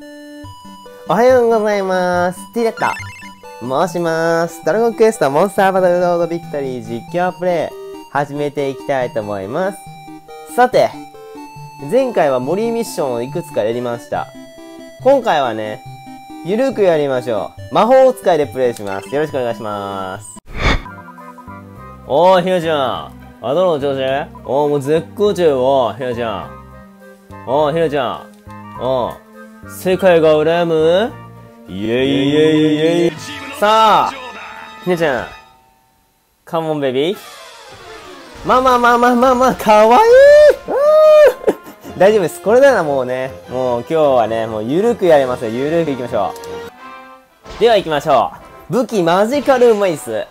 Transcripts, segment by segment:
おはようございます。ティラッタ。申します。ドラゴンクエストモンスターバトルロードビクトリー実況プレイ、始めていきたいと思います。さて、前回は森ミッションをいくつかやりました。今回はね、ゆるくやりましょう。魔法使いでプレイします。よろしくお願いします。おー、ひなちゃん。あ、どの調子？おー、もう絶好調よ、おー、ひなちゃん。おー、ひなちゃん。おー。世界が羨む？イエイ。イエイ。イエイさあひなちゃん。カモンベビーまあまあまあまあまあまあかわいい。大丈夫です。これならもうね。もう今日はねもうゆるくやりますよ。ゆるくいきましょう。では行きましょう。武器マジカルマイス。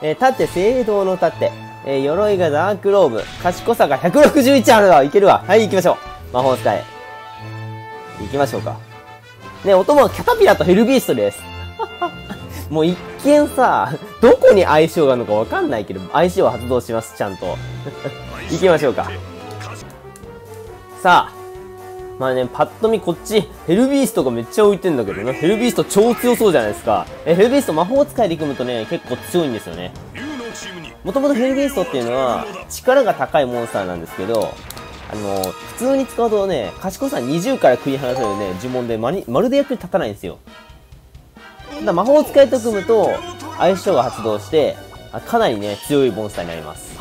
えー、盾聖堂の盾。えー、鎧がダークローブ。賢さが161あるわ。いけるわ。はい行きましょう。魔法使い行きましょうか。ね、お供はキャタピラとヘルビーストです。もう一見さ、どこに相性があるのかわかんないけど、相性は発動します、ちゃんと。行きましょうか。さあ。まあね、パッと見こっち、ヘルビーストがめっちゃ置いてんだけどね。ヘルビースト超強そうじゃないですか。え、ヘルビースト魔法使いで組むとね、結構強いんですよね。もともとヘルビーストっていうのは、力が高いモンスターなんですけど、あの、普通に使うとね、賢さ20から繰り離せるね、呪文でまにまるで役に立たないんですよ。だ魔法使いと組むと、相性が発動して、かなりね、強いモンスターになります。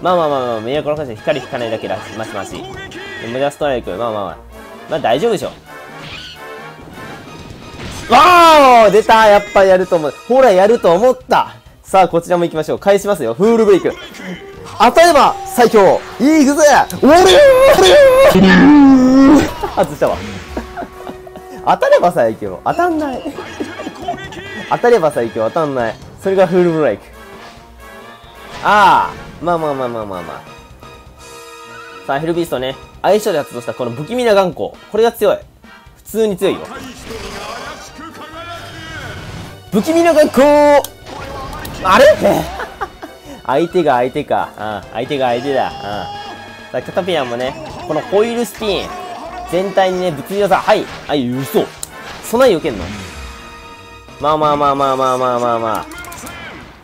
まあまあまあまあ、迷惑のかして光引かないだけだし、マシマシ。無駄ストライク、まあまあまあ。まあ大丈夫でしょ。わー出たやっぱやると思う。ほら、やると思ったさあ、こちらも行きましょう。返しますよ。フールブレイク。当たれば最強いいくぜおりゅ外したわ。当たれば最強。当たんない。当たれば最強。当たんない。それがフールブレイク。ああ。まあまあまあまあまあまあ。さあ、ヘルビーストね。相性で発動したこの不気味な眼光。これが強い。普通に強いよ。不気味な眼光あれ？相手が相手か。うん。相手が相手だ。うん。さあ、キャタピアンもね、このホイールスピン。全体にね、物理技。はい。はい、嘘。そんなに避けんの？まあまあまあまあまあまあまあまあ。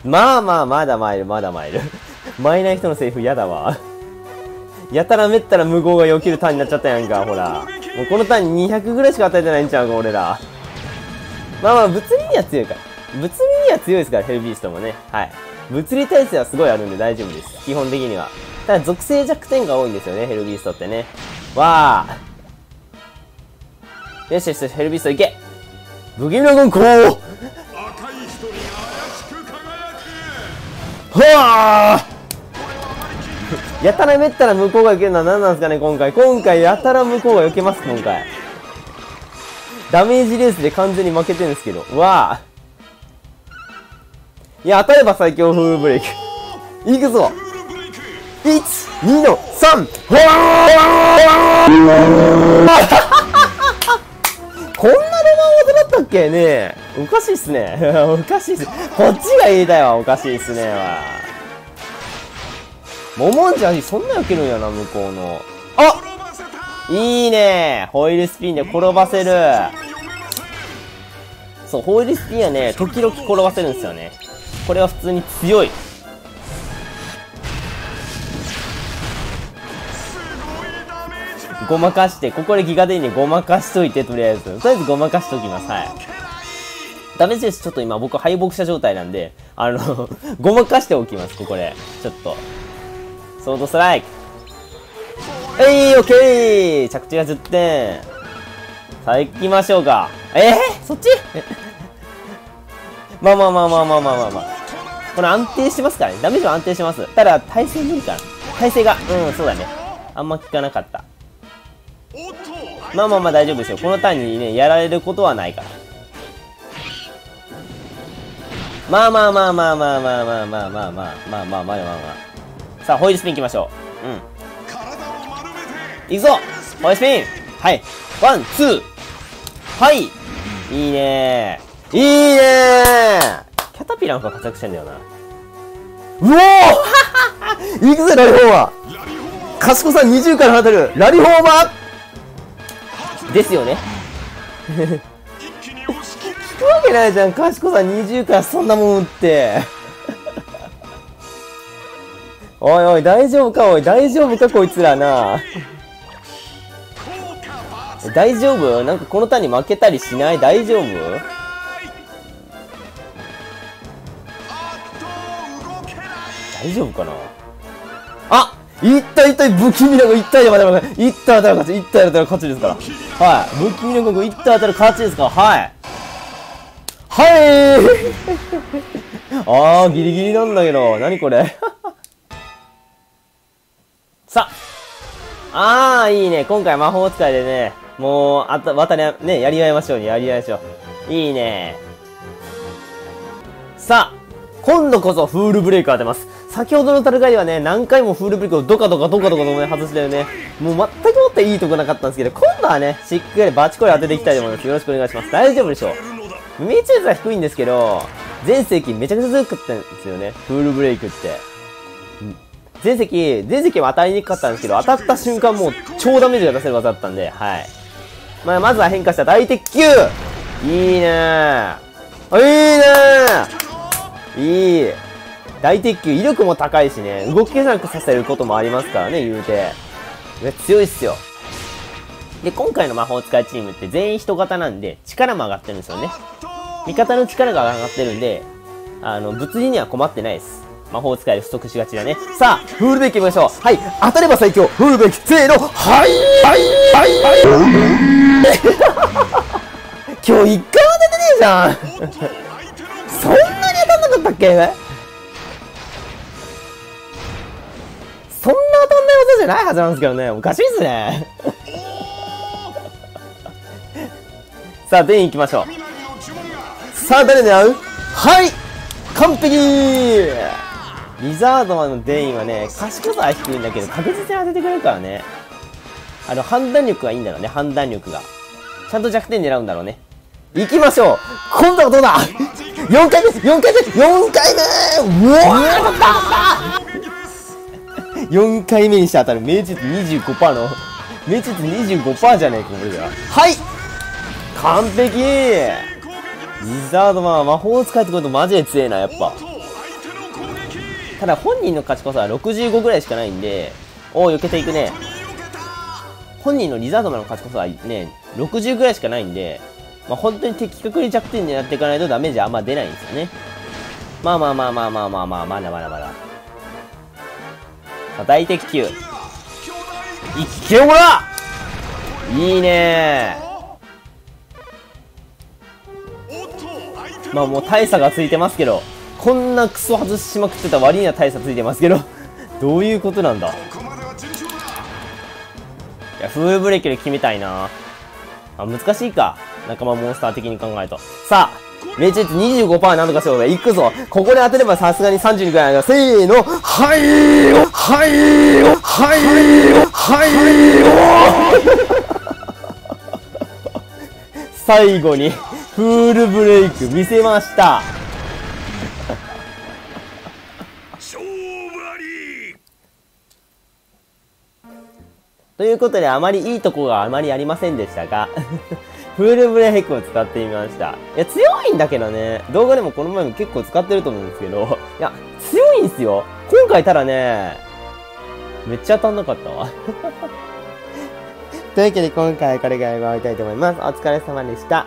まあまあ、まだ参る、まだ参る。前ない人のセリフ嫌だわ。やたらめったら無謀が避けるターンになっちゃったやんか、ほら。もうこのターン200ぐらいしか与えてないんちゃうか、俺ら。まあまあ、物理には強いから。物理には強いですから、ヘルビーストもね。はい。物理耐性はすごいあるんで大丈夫です。基本的には。ただ、属性弱点が多いんですよね、ヘルビーストってね。わー。よしよしよし、ヘルビーストいけブギミラゴンコーはあやたらめったら向こうが避けるのは何なんですかね、今回。今回、やたら向こうが避けます、今回。ダメージレースで完全に負けてるんですけど。わあ。いや、当たれば最強フルブレイク。いくぞ !1、2の 3! ほわこんなロマン技だったっけねおかしいっすね。おかしいっす。こっちが言いたいわ。おかしいっすねわ。モモンジャそんな避けるんやな、向こうの。あいいねホイールスピンで転ばせる。そう、ホイールスピンはね、時々転ばせるんですよね。これは普通に強い。ごまかして、ここでギガデイにごまかしといて、とりあえず。とりあえずごまかしときます。はい。ダメージです。ちょっと今僕敗北した状態なんで、あの ごまかしておきます、ここで。ちょっと。ソードストライク。えい、オッケー着地が10点。さあ、行きましょうか。えー、そっち？まあまあまあまあまあまあまあまあ。これ安定してますからね。ダメージは安定してます。ただ、耐性無理かな。耐性が、うん、そうだね。あんま効かなかった。まあまあまあ大丈夫ですよ。このターンにね、やられることはないから。まあまあまあまあまあまあまあまあまあまあまあまあまあまあまあ。さあ、ホイールスピン行きましょう。うん。行くぞホイールスピンはい。ワン、ツーはいいいねーいいねキャタピラの方が活躍してんだよな。うおー行くぜ、ラリホーマー賢さ20から当たるラリホーマーですよね。聞くわけないじゃん。賢さ20からそんなもん打って。おいおい、大丈夫か？おい、大丈夫か？こいつらな。大丈夫？なんかこのターンに負けたりしない？大丈夫？大丈夫かな？あいったいったい不気味な子いったやばいやばいいった当たる勝ちいったやったら勝ちですから。はい。不気味な子いった当たる勝ちですから。はい。はい。あーギリギリなんだけど。何これ？さ。ああーいいね。今回魔法使いでねもうあたまたねねやり合いましょうね。やり合いましょう。いいね。さ。あ今度こそフールブレイク当てます。先ほどの戦いではね、何回もフールブレイクをドカドカドカドカとね、外してね、もう全くもっていいとこなかったんですけど、今度はね、しっかりバチコリ当てていきたいと思います。よろしくお願いします。大丈夫でしょう。命中率は低いんですけど、全盛期めちゃくちゃ強かったんですよね。フールブレイクって。全席、全席は当たりにくかったんですけど、当たった瞬間もう超ダメージが出せる技だったんで、はい。まあ、まずは変化した大鉄球いいねー。いいねーいい。大鉄球威力も高いしね、動きなくさせることもありますからね、言うて。強いっすよ。で、今回の魔法使いチームって全員人型なんで、力も上がってるんですよね。味方の力が上がってるんで、あの、物理には困ってないです。魔法使いで不足しがちだね。さあ、フールベイキ行きましょう。はい、当たれば最強。フールベイキ、せーの、はいはいはいはい 今日一回も当ててねえじゃん そんなに当たんなかったっけ？じゃないはずなんですけどね。おかしいっすね。さあ、デイン行きましょう。さあ、誰狙う？はい完璧リザードマンのデインはね、賢さは低いんだけど、確実に当ててくれるからね。あの、判断力がいいんだろうね、判断力が。ちゃんと弱点狙うんだろうね。行きましょう今度はどうだ !4 回目 !4 回目 !4 回目うわー4回目にして当たる命中率25%の命中率25%じゃねえかこれがは。い。完璧。リザードマンは魔法を使ってくるとマジで強えなやっぱ。ただ本人の勝ちこそは65ぐらいしかないんでおお避けていくね。本人のリザードマンの勝ちこそはね60ぐらいしかないんでまあ、本当に的確に弱点になっていかないとダメージあんま出ないんですよね。まあまあまあまあまあまあまあまだまだまだ大敵球。いけよこらいいねまあもう大差がついてますけど、こんなクソ外しまくってた割には大差ついてますけど、どういうことなんだ？いや、フーブレーキで決めたいなあ、難しいか。仲間モンスター的に考えると。さあ、命中率25%なんとかしようぜ。行くぞ。ここで当てればさすがに32くらいだ。せーの。はいよはいよはいよはいよ最後に、フールブレイク見せました。ということで、あまりいいとこがあまりありませんでしたがフルブレイクを使ってみました。いや、強いんだけどね。動画でもこの前も結構使ってると思うんですけど。いや、強いんすよ。今回ただね、めっちゃ当たんなかったわ。というわけで今回はこれぐらい終わりたいと思います。お疲れ様でした。